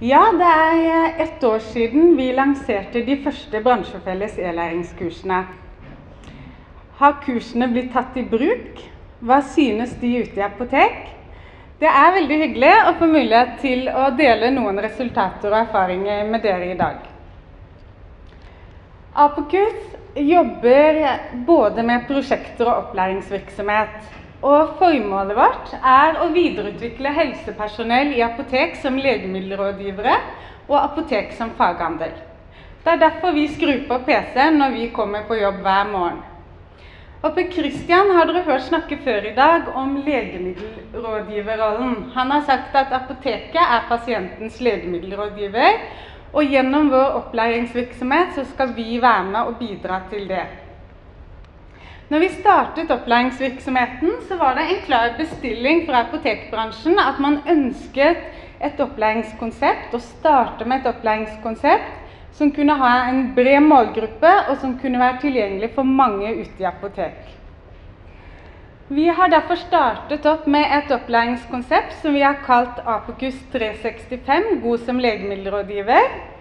Ja, det er ett år siden vi lanserte de første bransjefelles e-læringskursene. Har kursene blitt tatt i bruk? Hva synes de ute i apotek? Det er veldig hyggelig å få mulighet til å dele noen resultater og erfaringer med dere i dag. Apokus jobber både med prosjekter og opplæringsvirksomhet. Og Formålet vårt er å videreutvikle helsepersonell i apotek som legemiddelrådgivere og apotek som faghandel. Det er derfor vi skrur på PC-en når vi kommer på jobb hver morgen. Og Per Christian har dere hørt snakke før i dag om legemiddelrådgiverrollen. Han har sagt at apoteket er pasientens legemiddelrådgiver, og gjennom vår opplæringsvirksomhet så skal vi være med og bidra til det. Når vi startet opplæringsvirksomheten, så var det en klar bestilling fra apotekbransjen at man ønsket et opplæringskonsept, å starte med et opplæringskonsept som kunne ha en bred målgruppe, og som kunne være tilgjengelig for mange ute i apotek. Vi har derfor startet opp med et opplæringskonsept som vi har kalt Apokus 365 god som legemiddelrådgiver.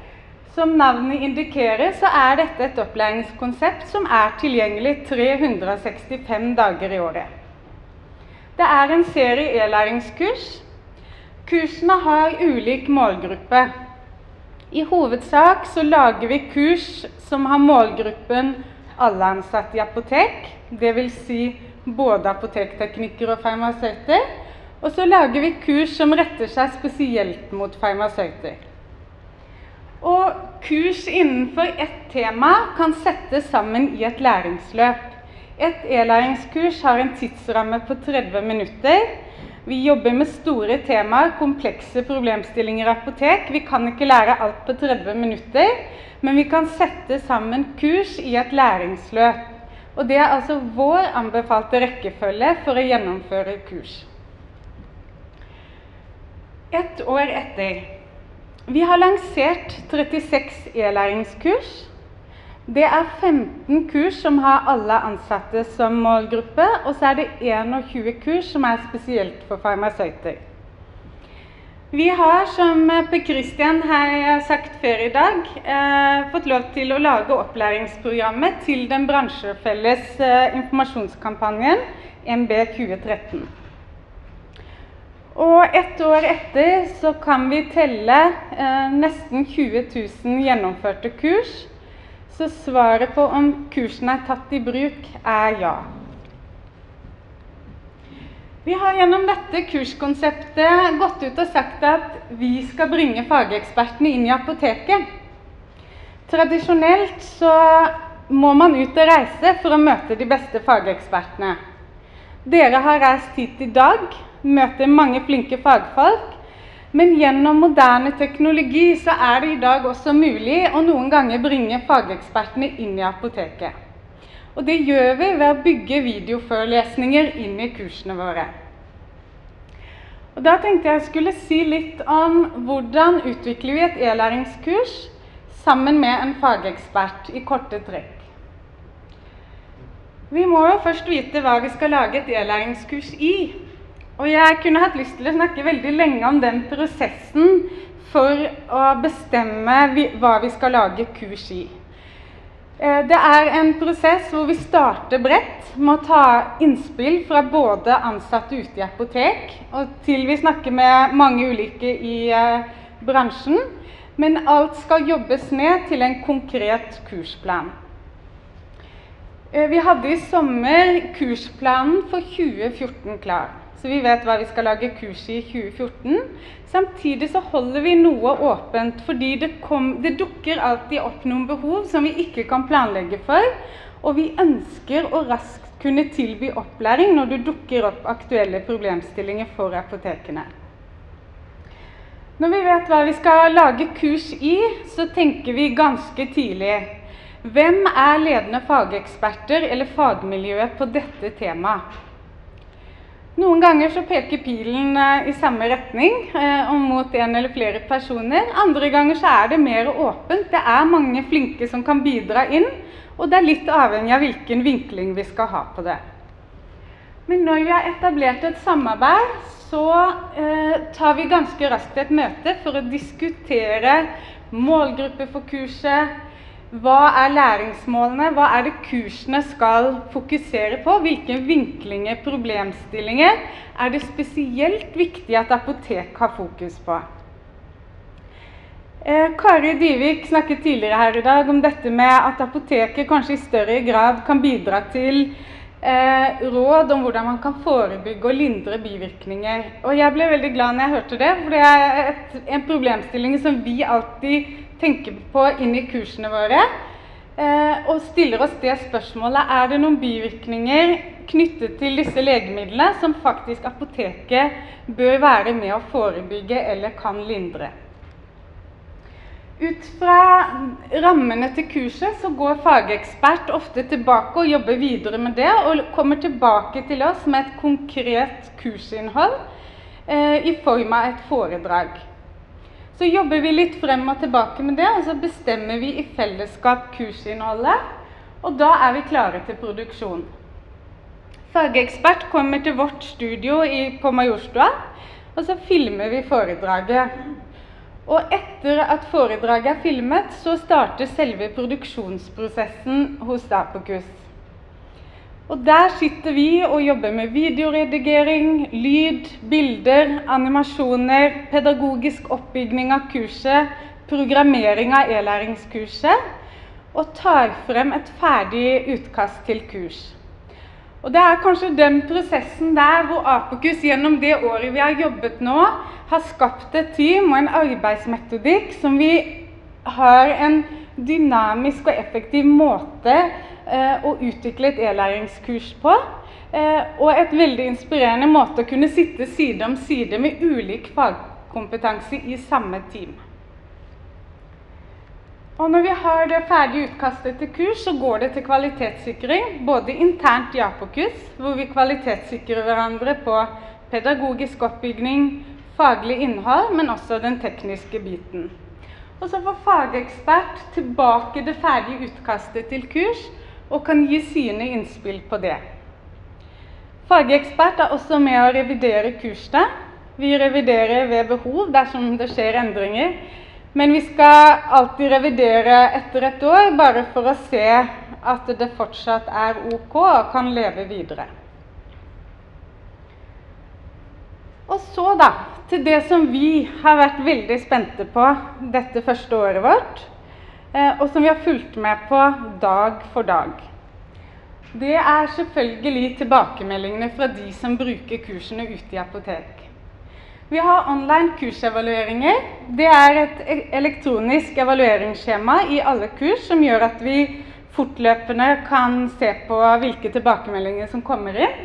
Som navnet indikerer, så er dette et opplæringskonsept som er tilgjengelig 365 dager i året. Det er en serie e-læringskurs. Kursene har ulik målgruppe. I hovedsak så lager vi kurs som har målgruppen alle ansatte i apotek, dvs. Si både apotekteknikere og farmasøyter. Og så lager vi kurs som retter seg spesielt mot farmasøyter. Og kurs innenfor ett tema kan settes sammen i et læringsløp. Et e-læringskurs har en tidsramme på 30 minutter. Vi jobber med store temaer, komplekse problemstillinger i apotek. Vi kan ikke lære alt på 30 minutter, men vi kan sette sammen kurs i et læringsløp. Og Det er altså vår anbefalte rekkefølge for å gjennomføre kurs. Et år etter vi har lansert 36 e-læringskurs. Det er 15 kurs som har alle ansatte som målgruppe, og så er det 21 kurs som er spesielt for farmasøyter. Vi har, som Per Christian har sagt før i dag, eh, fått lov til å lage opplæringsprogrammet til den bransjefelles eh, informasjonskampanjen MB 2013. Og ett år etter så kan vi telle eh, nesten 20 000 gjennomførte kurs. Så svaret på om kursene er tatt i bruk, er ja. Vi har gjennom dette kurskonseptet gått ut og sagt at vi skal bringe fagekspertene inn i apoteket. Tradisjonelt så må man ut og reise for å møte de beste fagekspertene. Dere har reist hit i dag møter mange flinke fagfolk. Men gjennom moderne teknologi så er det i dag også mulig å noen ganger bringe fagekspertene inn i apoteket. Og det gjør vi ved å bygge videoforelesninger inn i kursene våre. Og Da tenkte jeg skulle si litt om hvordan utvikler vi et e-læringskurs sammen med en fagekspert i korte trekk. Vi må jo først vite hva vi skal lage et e-læringskurs i. Og jeg kunne hatt lyst til å snakke veldig lenge om den prosessen for å bestemme hva vi skal lage kurs i. Eh, det er en prosess hvor vi starter bredt med å ta innspill fra både ansatte ute i apotek og til vi snakker med mange ulike i eh, bransjen. Men alt skal jobbes ned til en konkret kursplan. Eh, vi hadde i sommer kursplanen for 2014 klar så vi vet hva vi skal lage kurs i 2014. Samtidig så holder vi noe åpent, fordi det, kom, det dukker alltid opp noen behov som vi ikke kan planlegge for. Og vi ønsker å raskt kunne tilby opplæring når det dukker opp aktuelle problemstillinger for apotekene. Når vi vet hva vi skal lage kurs i, så tenker vi ganske tidlig hvem er ledende fageksperter eller fagmiljøet på dette temaet? Noen ganger så peker pilen eh, i samme retning eh, og mot en eller flere personer. Andre ganger så er det mer åpent. Det er mange flinke som kan bidra inn. Og det er litt avhengig av hvilken vinkling vi skal ha på det. Men når vi har etablert et samarbeid, så eh, tar vi ganske raskt et møte for å diskutere målgruppe for kurset. Hva er læringsmålene? Hva er det kursene skal fokusere på? Hvilke vinklinger, problemstillinger er det spesielt viktig at apotek har fokus på? Eh, Kari Dyvik snakket tidligere her i dag om dette med at apoteket kanskje i større grad kan bidra til eh, råd om hvordan man kan forebygge og lindre bivirkninger. Og jeg ble veldig glad når jeg hørte det, for det er et, en problemstilling som vi alltid tenker på inn i kursene våre. Eh, og stiller oss det spørsmålet er det noen bivirkninger knyttet til disse legemidlene som faktisk apoteket bør være med å forebygge eller kan lindre. Ut fra rammene til kurset så går fagekspert ofte tilbake og jobber videre med det, og kommer tilbake til oss med et konkret kursinnhold eh, i form av et foredrag. Så jobber vi litt frem og tilbake med det, og så bestemmer vi i fellesskap kursinnholdet. Og da er vi klare til produksjon. Fagekspert kommer til vårt studio på Majorstua, og så filmer vi foredraget. Og etter at foredraget er filmet, så starter selve produksjonsprosessen hos Apokus. Og der sitter vi og jobber med videoredigering, lyd, bilder, animasjoner, pedagogisk oppbygging av kurset, programmering av e-læringskurset, og tar frem et ferdig utkast til kurs. Og Det er kanskje den prosessen der hvor Apokus gjennom det året vi har jobbet nå, har skapt et team og en arbeidsmetodikk som vi har en dynamisk og effektiv måte eh, å utvikle et e-læringskurs på. Eh, og et veldig inspirerende måte å kunne sitte side om side med ulik fagkompetanse i samme team. Og når vi har det ferdige utkastet til kurs, så går det til kvalitetssikring. Både internt i Apokus, hvor vi kvalitetssikrer hverandre på pedagogisk oppbygning, faglig innhold, men også den tekniske biten. Og så får fagekspert tilbake det ferdige utkastet til kurs og kan gi sine innspill på det. Fagekspert er også med å revidere kursene. Vi reviderer ved behov dersom det skjer endringer. Men vi skal alltid revidere etter et år, bare for å se at det fortsatt er OK og kan leve videre. Og så, da, til det som vi har vært veldig spente på dette første året vårt, og som vi har fulgt med på dag for dag. Det er selvfølgelig tilbakemeldingene fra de som bruker kursene ute i apotek. Vi har online kursevalueringer. Det er et e- elektronisk evalueringsskjema i alle kurs som gjør at vi fortløpende kan se på hvilke tilbakemeldinger som kommer inn.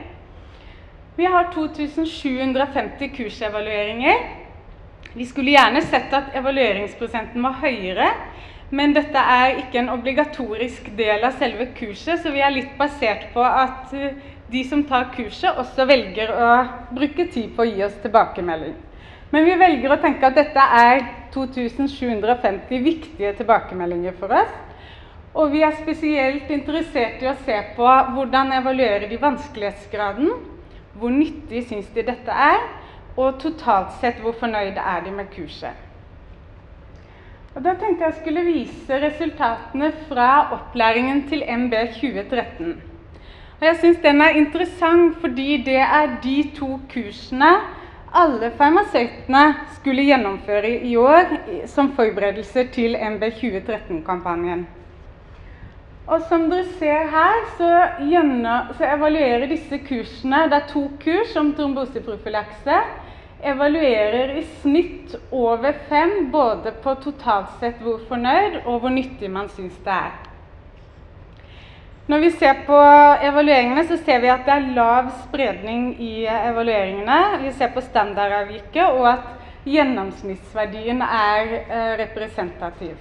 Vi har 2750 kursevalueringer. Vi skulle gjerne sett at evalueringsprosenten var høyere, men dette er ikke en obligatorisk del av selve kurset, så vi er litt basert på at de som tar kurset, også velger å bruke tid på å gi oss tilbakemelding. Men vi velger å tenke at dette er 2750 viktige tilbakemeldinger for oss. Og vi er spesielt interessert i å se på hvordan evaluerer de vanskelighetsgraden, hvor nyttig syns de dette er, og totalt sett hvor fornøyde er de med kurset. Og Da tenkte jeg skulle vise resultatene fra opplæringen til MB 2013. Og jeg syns den er interessant fordi det er de to kursene alle farmasøytene skulle gjennomføre i år som forberedelser til MB 2013-kampanjen. Og som dere ser her, så, så, evaluerer disse kursene Det er to kurs om tromboseprofylakse. Evaluerer i snitt over fem, både på totalt sett hvor fornøyd og hvor nyttig man syns det er. Når vi ser på evalueringene, så ser vi at det er lav spredning i evalueringene. Vi ser på standardavviket, og at gjennomsnittsverdien er eh, representativ.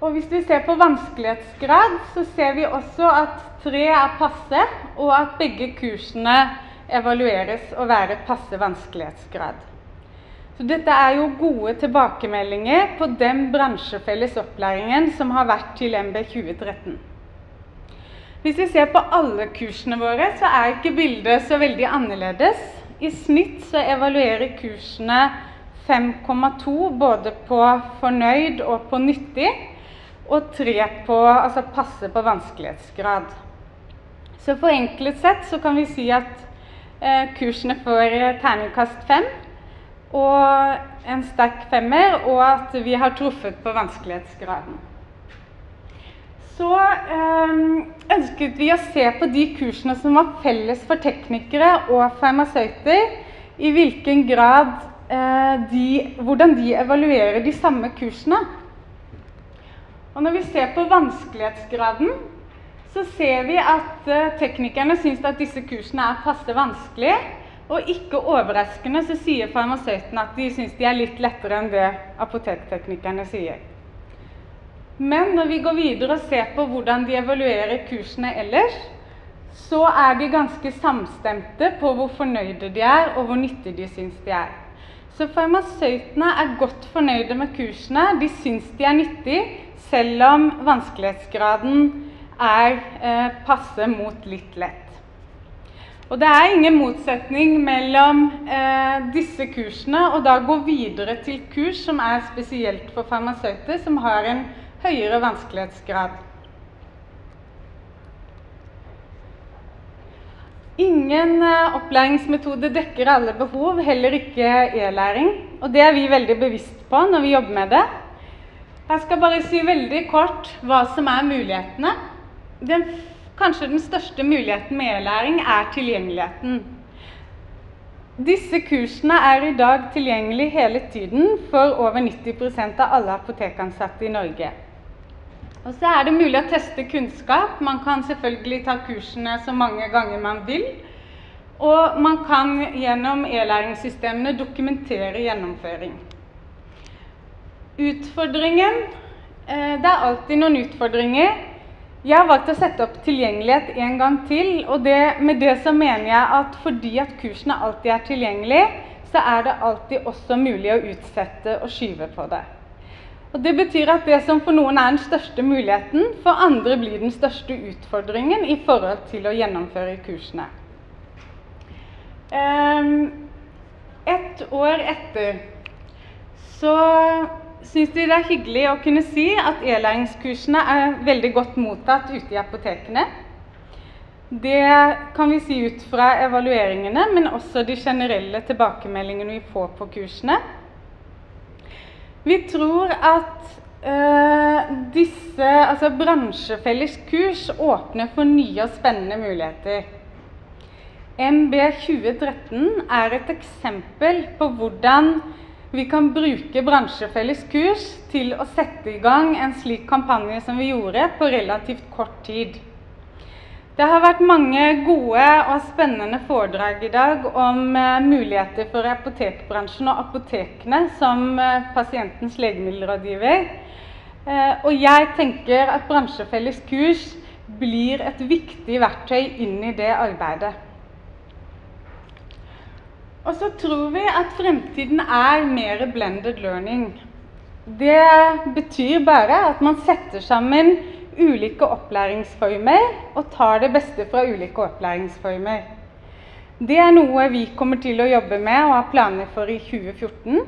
Og Hvis vi ser på vanskelighetsgrad, så ser vi også at tre er passe, og at begge kursene evalueres å være passe vanskelighetsgrad. Så dette er jo gode tilbakemeldinger på den bransjefelles opplæringen som har vært til MB 2013. Hvis vi ser på alle kursene våre, så er ikke bildet så veldig annerledes. I snitt så evaluerer kursene 5,2 både på fornøyd og på nyttig, og 3 på altså passe på vanskelighetsgrad. Så forenklet sett så kan vi si at kursene får terningkast 5 og en sterk femmer, og at vi har truffet på vanskelighetsgraden. Så eh, ønsket vi å se på de kursene som var felles for teknikere og farmasøyter, i hvilken grad eh, de, hvordan de evaluerer de samme kursene. Og når vi ser på vanskelighetsgraden, så ser vi at uh, teknikerne syns at disse kursene er passe vanskelig. Og ikke overraskende så sier farmasøytene at de syns de er litt lettere enn det apotekteknikerne sier. Men når vi går videre og ser på hvordan de evaluerer kursene ellers, så er de ganske samstemte på hvor fornøyde de er, og hvor nyttige de syns de er. Så farmasøytene er godt fornøyde med kursene. De syns de er nyttige, selv om vanskelighetsgraden er eh, passe mot litt lett. Og det er ingen motsetning mellom eh, disse kursene og da gå videre til kurs som er spesielt for farmasøyter, som har en høyere vanskelighetsgrad. Ingen eh, opplæringsmetode dekker alle behov, heller ikke e-læring. Og det er vi veldig bevisst på når vi jobber med det. Jeg skal bare si veldig kort hva som er mulighetene. Den, kanskje den største muligheten med e-læring er tilgjengeligheten. Disse kursene er i dag tilgjengelig hele tiden for over 90% av alle apotekansatte i Norge. Og så er det mulig å teste kunnskap. Man kan selvfølgelig ta kursene så mange ganger man vil. Og man kan gjennom e-læringssystemene dokumentere gjennomføring. Utfordringen eh, Det er alltid noen utfordringer. Jeg har valgt å sette opp tilgjengelighet en gang til. og det, Med det så mener jeg at fordi at kursene alltid er tilgjengelige, så er det alltid også mulig å utsette og skyve på det. Og Det betyr at det som for noen er den største muligheten, for andre blir den største utfordringen i forhold til å gjennomføre kursene. Um, et år etter så syns vi det er hyggelig å kunne si at e-læringskursene er veldig godt mottatt ute i apotekene. Det kan vi si ut fra evalueringene, men også de generelle tilbakemeldingene vi får på kursene. Vi tror at uh, disse altså bransjefelles kurs åpner for nye og spennende muligheter. MB 2013 er et eksempel på hvordan vi kan bruke bransjefelles kurs til å sette i gang en slik kampanje som vi gjorde på relativt kort tid. Det har vært mange gode og spennende foredrag i dag om uh, muligheter for apotekbransjen og apotekene som uh, pasientens legemiddelrådgiver. Uh, og jeg tenker at bransjefelles kurs blir et viktig verktøy inn i det arbeidet. Og så tror vi at fremtiden er mer blended learning. Det betyr bare at man setter sammen ulike opplæringsformer og tar det beste fra ulike opplæringsformer. Det er noe vi kommer til å jobbe med og har planer for i 2014.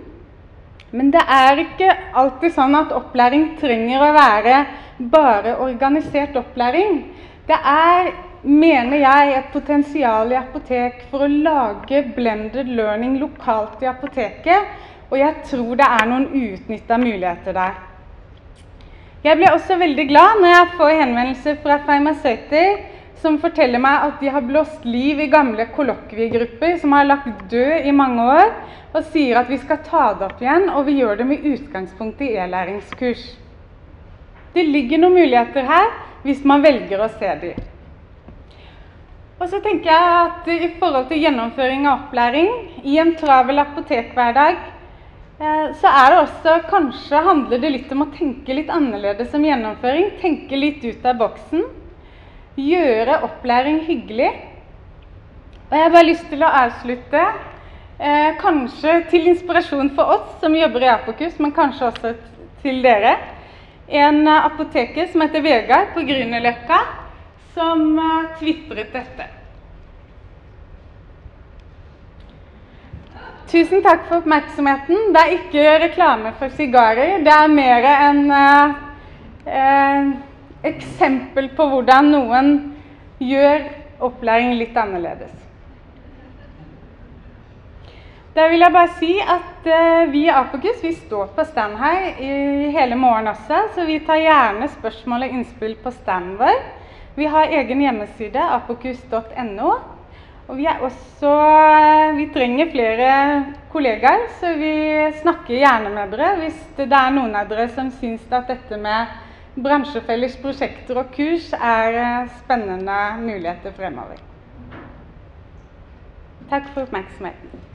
Men det er ikke alltid sånn at opplæring trenger å være bare organisert opplæring. Det er mener jeg, et potensial i apotek for å lage blended learning lokalt i apoteket. Og jeg tror det er noen uutnytta muligheter der. Jeg blir også veldig glad når jeg får henvendelser fra farmasøyter som forteller meg at de har blåst liv i gamle kollokviegrupper som har lagt død i mange år, og sier at vi skal ta det opp igjen, og vi gjør det med utgangspunkt i e-læringskurs. Det ligger noen muligheter her hvis man velger å se dem. Og så tenker jeg at I forhold til gjennomføring av opplæring i en travel apotekhverdag, eh, så er det også kanskje handler det litt om å tenke litt annerledes om gjennomføring. Tenke litt ut av boksen. Gjøre opplæring hyggelig. Og Jeg har bare lyst til å avslutte, eh, kanskje til inspirasjon for oss som jobber i Apokus, men kanskje også til dere. En apoteker som heter Vegard på Grünerløkka som uh, tvitret dette. Tusen takk for oppmerksomheten. Det er ikke reklame for sigarer. Det er mer en uh, uh, eksempel på hvordan noen gjør opplæring litt annerledes. Da vil jeg bare si at uh, vi i Apokus vi står på stand her i hele morgen også, så vi tar gjerne spørsmål og innspill på standen vår. Vi har egen hjemmeside, apokus.no. Og vi, også, vi trenger flere kollegaer, så vi snakker gjerne med dere hvis det er noen av dere som syns at dette med bransjefelles prosjekter og kurs er eh, spennende muligheter fremover. Takk for oppmerksomheten.